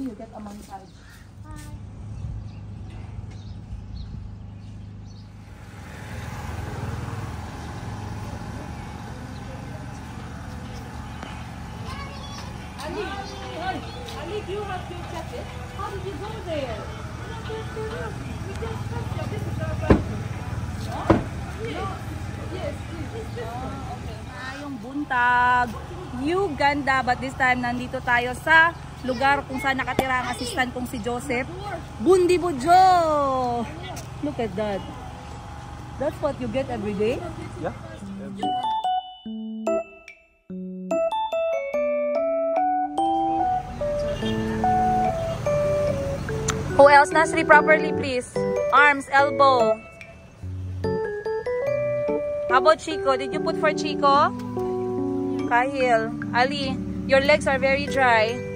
me, you get a massage. Ali, Ali, you have your jacket? How did you go there? We just touched it. This is our bathroom. Huh? No. Yes, okay. Tayong buntag, Uganda, but this time nandito tayo sa lugar kung saan nakatira ang assistant kong si Joseph. Bundi Bujo! Look at that. That's what you get every day? Yeah. Who else? Nasri properly, please. Arms, elbow. How about Chico? Did you put for Chico? Kahil. Ali, your legs are very dry.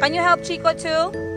Can you help Chico too?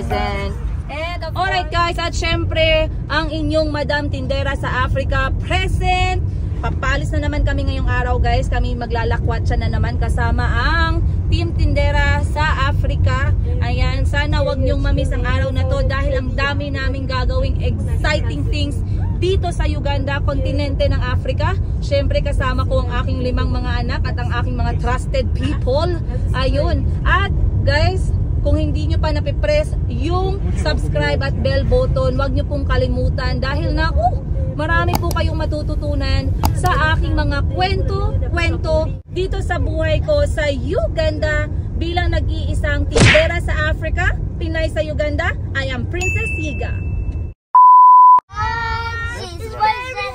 Present. And of Alright guys, at syempre, ang inyong Madam Tindera sa Africa, present! Papalis na naman kami ngayong araw guys. Kami maglalakwat siya na naman kasama ang Team Tindera sa Africa. Ayan, sana wag niyong mamiss ang araw na to dahil ang dami naming gagawing exciting things dito sa Uganda, kontinente ng Africa. Syempre kasama ko ang aking limang mga anak at ang aking mga trusted people. Ayun. At guys, kung hindi nyo pa napipress yung subscribe at bell button, wag nyo pong kalimutan dahil naku, marami po kayong matututunan sa aking mga kwento-kwento dito sa buhay ko sa Uganda bilang nag-iisang tindera sa Africa, Pinay sa Uganda, I am Princess Yiga.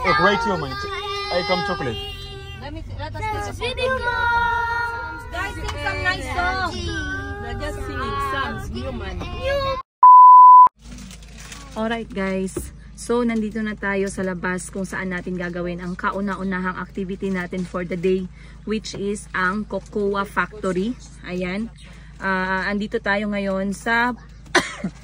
Oh, great you, man. I come chocolate. Let me, let us a photo. Guys, sing some nice song. Just sing songs, human. Alright guys, so nandito na tayo sa labas kung saan natin gagawin ang kauna-unahang activity natin for the day which is ang Cocoa Factory. Ayan, Ah, andito tayo ngayon sa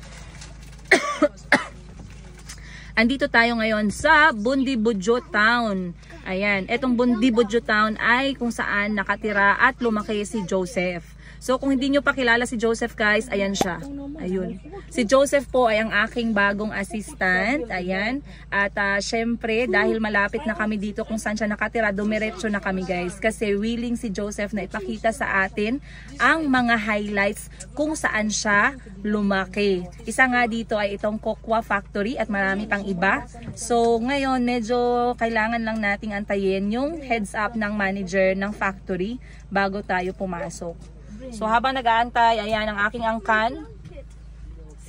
Andito tayo ngayon sa Bundibudjo Town. Ayan, etong Bundibudjo Town ay kung saan nakatira at lumaki si Joseph. So kung hindi nyo pa kilala si Joseph guys, ayan siya. Ayun. Si Joseph po ay ang aking bagong assistant. Ayan. At uh, syempre, dahil malapit na kami dito kung saan siya nakatira, dumiretso na kami guys. Kasi willing si Joseph na ipakita sa atin ang mga highlights kung saan siya lumaki. Isa nga dito ay itong Cocoa Factory at marami pang iba. So ngayon, medyo kailangan lang nating antayin yung heads up ng manager ng factory bago tayo pumasok. So habang nag-aantay, ayan ang aking angkan.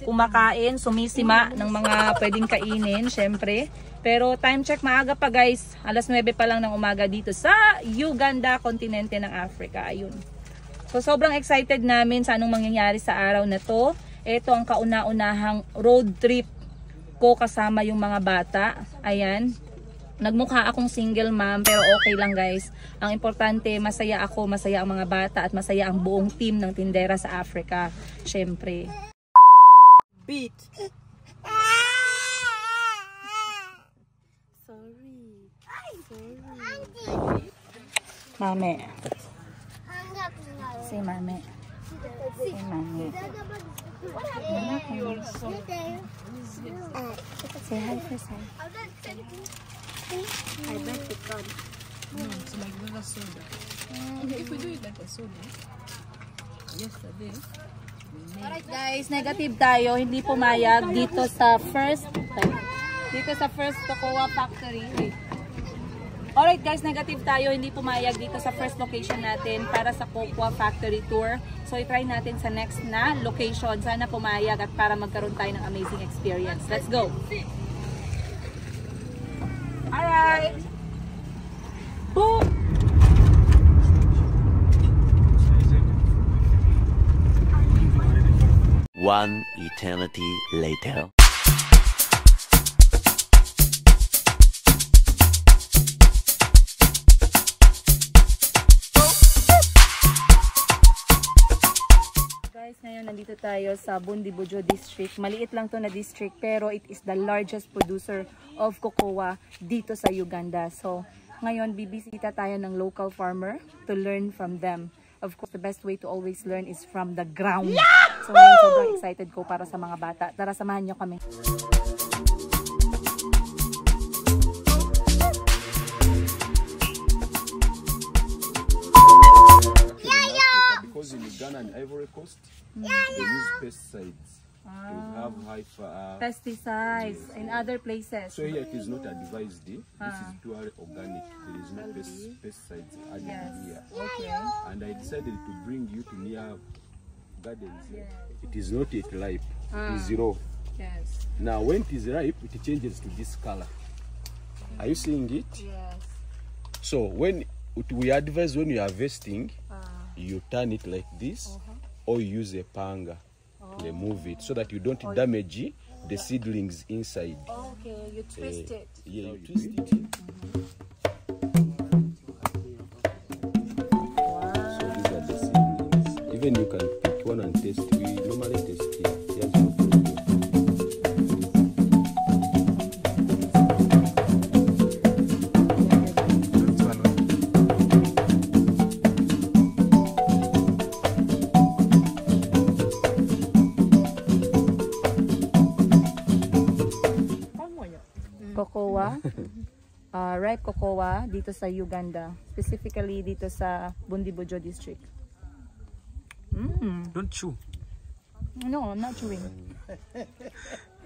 Kumakain, sumisima ng mga pwedeng kainin, syempre. Pero time check maaga pa guys. Alas 9 pa lang ng umaga dito sa Uganda, kontinente ng Africa. Ayun. So sobrang excited namin sa anong mangyayari sa araw na to. Ito ang kauna-unahang road trip ko kasama yung mga bata. Ayan. Nagmukha akong single mom pero okay lang guys. Ang importante masaya ako, masaya ang mga bata at masaya ang buong team ng Tindera sa Africa. Syempre. Beat. Sorry. Sorry. Mame. Say mame. Say mame. Say hi first hi. I bet it can. No, it's like vanilla soda. If we do it like a soda, yesterday, Alright guys, negative tayo. Hindi pumayag dito sa first dito sa first Cocoa Factory. Wait. Alright guys, negative tayo. Hindi pumayag dito sa first location natin para sa Cocoa Factory Tour. So, i-try natin sa next na location. Sana pumayag at para magkaroon tayo ng amazing experience. Let's go! Alright! Boom! One eternity later. Nandito tayo sa Bundibujo District. Maliit lang to na district pero it is the largest producer of cocoa dito sa Uganda. So, ngayon bibisita tayo ng local farmer to learn from them. Of course, the best way to always learn is from the ground. So, ngayon sobrang excited ko para sa mga bata. Tara, samahan nyo kami. Ghana and Ivory Coast, they use pesticides to ah. have high uh, Pesticides in other places. So here it is not advised. Eh? This is ah. purely organic. There is no pest, pesticides added here. Okay. And I decided to bring you to near gardens. Eh? It is not yet ripe. It is ah. raw. Yes. Now when it is ripe, it changes to this color. Are you seeing it? Yes. So when we advise when you are harvesting, you turn it like this, uh-huh. or you use a panga, to oh. remove it so that you don't damage the seedlings inside. Oh, okay, you eh, twist it. Yeah, you oh, twist it. So these are the seedlings. Even you can ripe dito sa Uganda, specifically dito sa Bundibujo district. Mm. Don't chew. No, I'm not chewing.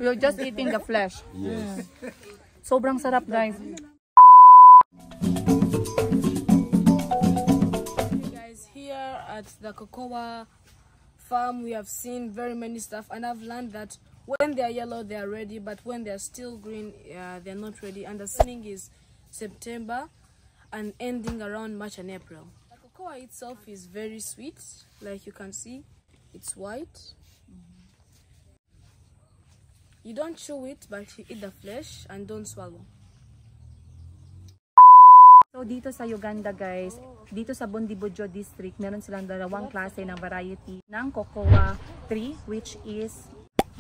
You're just eating the flesh. Yes. Sobrang sarap, guys. Hey guys, here at the cocoa farm, we have seen very many stuff, and I've learned that when they are yellow, they are ready, but when they are still green, uh, they're not ready. And the seasoning is September and ending around March and April. The cocoa itself is very sweet, like you can see, it's white. You don't chew it, but you eat the flesh and don't swallow. So dito sa Uganda guys, dito sa Bundibujo district, meron silang dalawang klase ng variety ng cocoa tree which is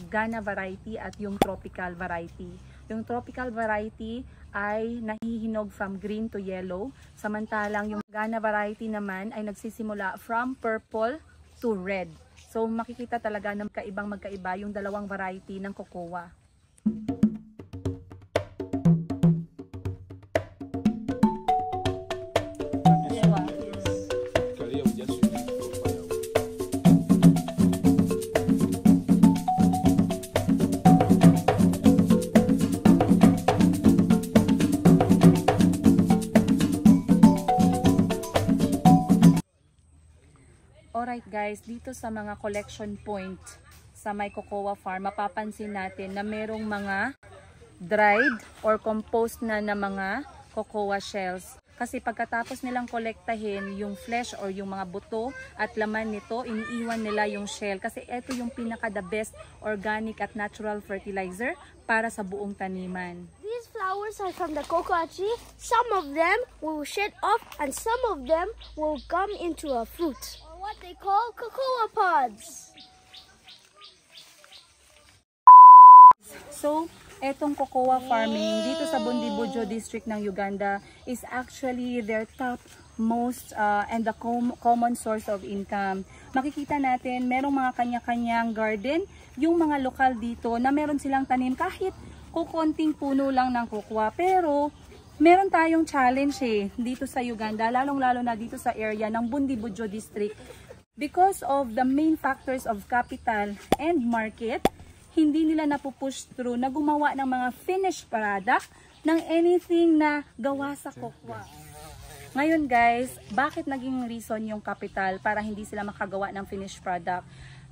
Ghana variety at yung tropical variety. Yung tropical variety ay nahihinog from green to yellow, samantalang yung Ghana variety naman ay nagsisimula from purple to red. So makikita talaga na kaibang magkaiba yung dalawang variety ng cocoa. Alright guys, dito sa mga collection point sa may cocoa farm, mapapansin natin na merong mga dried or composed na na mga cocoa shells. Kasi pagkatapos nilang kolektahin yung flesh or yung mga buto at laman nito, iniiwan nila yung shell. Kasi ito yung pinaka the best organic at natural fertilizer para sa buong taniman. These flowers are from the cocoa tree. Some of them will shed off and some of them will come into a fruit. What they call cocoa pods. So, etong cocoa farming dito sa Bundibujo district ng Uganda is actually their top most uh, and the com- common source of income. Makikita natin, merong mga kanya-kanyang garden, yung mga lokal dito na meron silang tanim kahit kukonting puno lang ng cocoa. Pero, meron tayong challenge eh, dito sa Uganda, lalong-lalo na dito sa area ng Bundibujo district. Because of the main factors of capital and market, hindi nila napupush through na gumawa ng mga finished product ng anything na gawa sa cocoa. Ngayon guys, bakit naging reason yung capital para hindi sila makagawa ng finished product?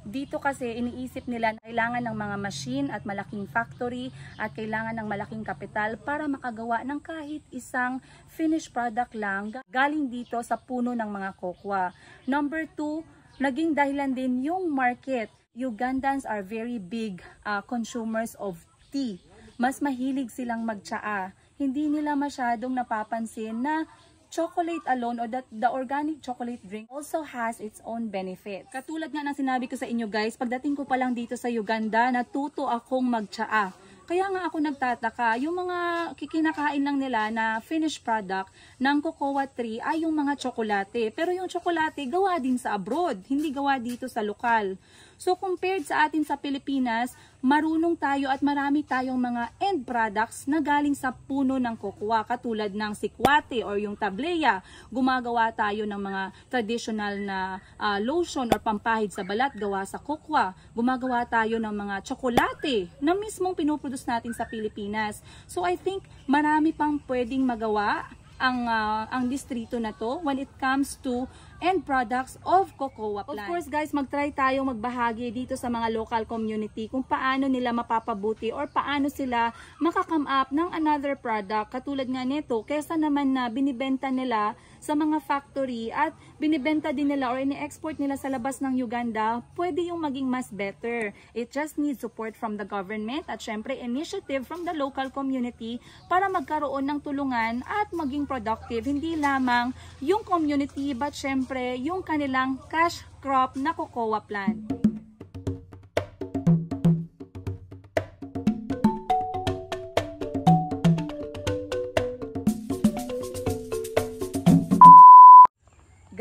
Dito kasi iniisip nila na kailangan ng mga machine at malaking factory at kailangan ng malaking kapital para makagawa ng kahit isang finished product lang galing dito sa puno ng mga cocoa. Number two, naging dahilan din yung market Ugandans are very big uh, consumers of tea. Mas mahilig silang magtsaa. Hindi nila masyadong napapansin na chocolate alone or that the organic chocolate drink also has its own benefit. Katulad nga ng sinabi ko sa inyo guys, pagdating ko pa lang dito sa Uganda, natuto akong magtsaa. Kaya nga ako nagtataka, yung mga kikinakain lang nila na finished product ng cocoa tree ay yung mga tsokolate. Pero yung tsokolate gawa din sa abroad, hindi gawa dito sa lokal. So compared sa atin sa Pilipinas, marunong tayo at marami tayong mga end products na galing sa puno ng cocoa katulad ng sikwate or yung tableya. Gumagawa tayo ng mga traditional na ah, lotion or pampahid sa balat gawa sa cocoa. Gumagawa tayo ng mga tsokolate na mismong pinuproduce natin sa Pilipinas. So I think marami pang pwedeng magawa ang ah, ang distrito na to when it comes to end products of cocoa plant. Of course guys, mag-try tayo magbahagi dito sa mga local community kung paano nila mapapabuti or paano sila makakame up ng another product katulad nga nito kesa naman na binibenta nila sa mga factory at binibenta din nila or ini-export nila sa labas ng Uganda, pwede yung maging mas better. It just needs support from the government at syempre initiative from the local community para magkaroon ng tulungan at maging productive. Hindi lamang yung community but syempre yung kanilang cash crop na cocoa plant.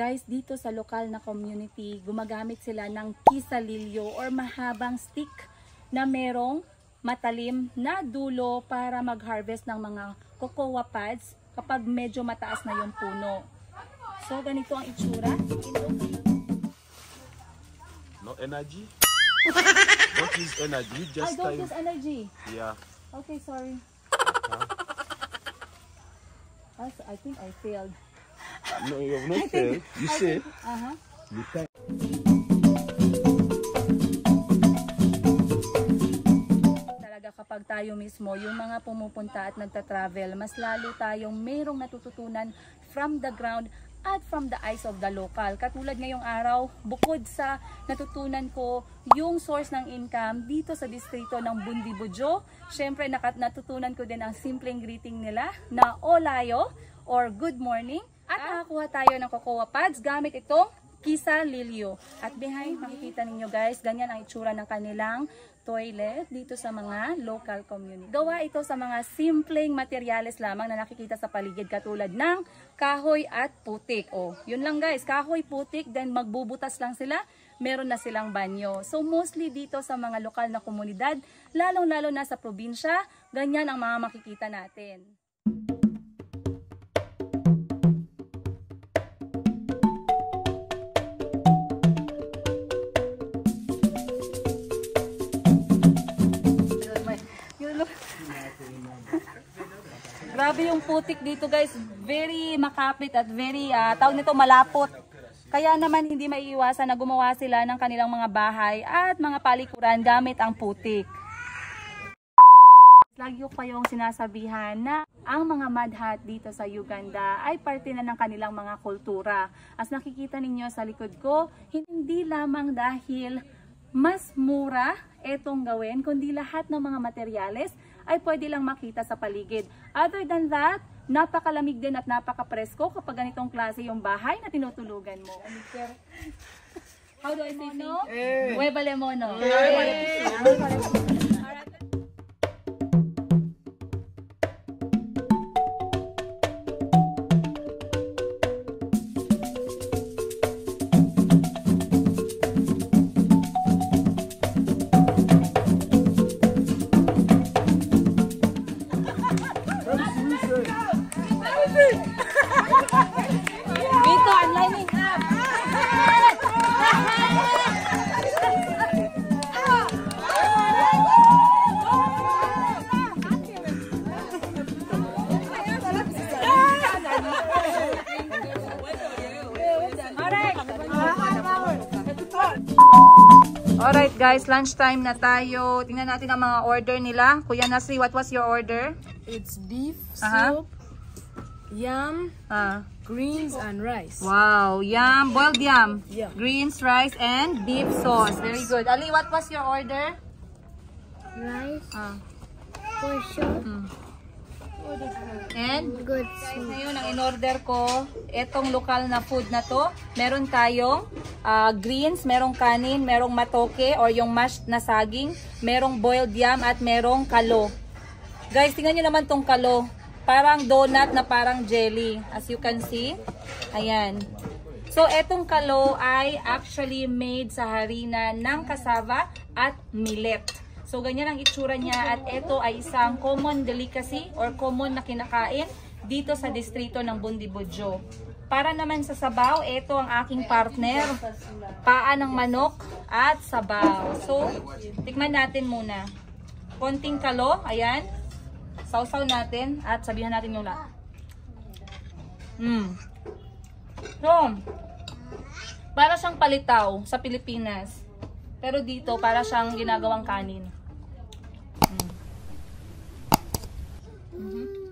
Guys, dito sa lokal na community, gumagamit sila ng kisalilyo or mahabang stick na merong matalim na dulo para mag-harvest ng mga cocoa pods kapag medyo mataas na yung puno. So, ganito ang itsura. No energy? don't use energy. You I just don't time. use energy. Yeah. Okay, sorry. Also, I think I failed. No, you have not failed. You say Uh-huh. you time. Talaga kapag tayo mismo, yung mga pumupunta at nagta-travel, mas lalo tayong mayroong natututunan from the ground at from the eyes of the local. Katulad ngayong araw, bukod sa natutunan ko yung source ng income dito sa distrito ng Bundibudyo, syempre nakat natutunan ko din ang simpleng greeting nila na olayo or good morning. At nakakuha tayo ng cocoa pads gamit itong Kisa Lilio. At behind, makikita ninyo guys, ganyan ang itsura ng kanilang toilet dito sa mga local community. Gawa ito sa mga simpleng materyales lamang na nakikita sa paligid katulad ng kahoy at putik. O, yun lang guys, kahoy, putik, then magbubutas lang sila, meron na silang banyo. So mostly dito sa mga lokal na komunidad, lalong-lalo na sa probinsya, ganyan ang mga makikita natin. Grabe yung putik dito guys. Very makapit at very, uh, tawag nito malapot. Kaya naman hindi maiiwasan na gumawa sila ng kanilang mga bahay at mga palikuran gamit ang putik. Lagi ko kayong sinasabihan na ang mga madhat dito sa Uganda ay parte na ng kanilang mga kultura. As nakikita ninyo sa likod ko, hindi lamang dahil mas mura itong gawin, kundi lahat ng mga materyales ay pwede lang makita sa paligid. Other than that, napakalamig din at napaka-presko kapag ganitong klase yung bahay na tinutulugan mo. How do I say no? Hueva lemono. Vito, Alright guys, lunchtime na tayo. Tingnan natin ang mga order nila. Kuya Nasri, what was your order? It's beef, Uh-huh. soup, yam, Ah, greens and rice. Wow, yam, boiled yam. Yeah. Greens, rice, and beef sauce. Very good. Ali, what was your order? Rice Ah. for sure. And Good Guys, soup. ngayon ang in-order ko, etong lokal na food na to. Meron tayong ah, greens, merong kanin, merong matoke or yung mashed na saging, merong boiled yam at merong kalo. Guys, tingnan nyo naman tong kalo. Parang donut na parang jelly. As you can see. Ayan. So, etong kalo ay actually made sa harina ng cassava at millet. So, ganyan ang itsura niya at ito ay isang common delicacy or common na kinakain dito sa distrito ng Bundibudyo. Para naman sa sabaw, ito ang aking partner. Paa ng manok at sabaw. So, tikman natin muna. Konting kalo, ayan. Sausaw natin at sabihan natin yung lahat. Mm. So, para siyang palitaw sa Pilipinas. Pero dito, para siyang ginagawang kanin. Mm. Mhm.